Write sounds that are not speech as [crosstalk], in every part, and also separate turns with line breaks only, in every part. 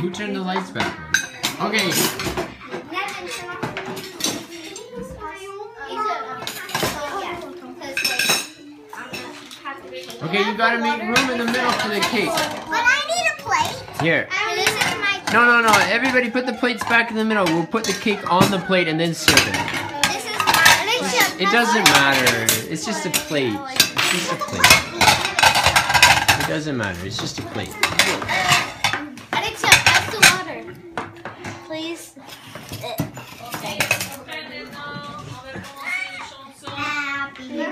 Who turned the lights back on? Okay. Okay, you gotta make room in the middle for the cake.
But I need a plate.
Here.
This is my.
No, no, no. Everybody put the plates back in the middle. We'll put the cake on the plate and then serve it.
This is my.
It doesn't matter. It's just a plate. It's just a plate. It doesn't matter. It's just a plate.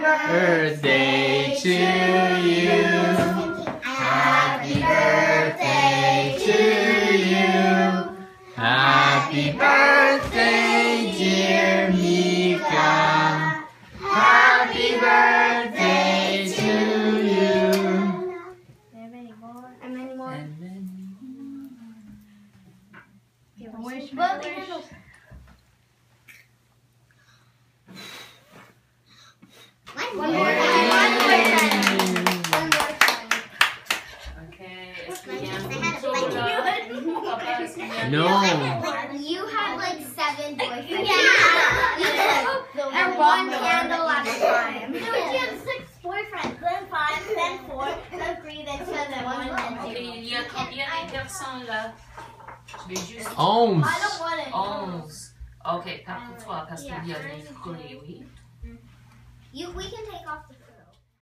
Birthday to you. Happy birthday to you. Happy birthday, dear Mikka. Happy birthday to you.
Any more? Any more?
Wish me
Blow the
wish.
candles. One more time. One more time.
Okay.
No.
You had like seven boyfriends. [laughs] Yeah. And one candle at a time. [laughs] No, she had six boyfriends. Then five, then four, then three, then two, then one, then
Ok,
two.
il y a combien de personnes là? Je vais juste.
Ohms.
I don't want it.
11. Ok, pas pour toi parce qu'il y a des collés, oui.
You, we can take off the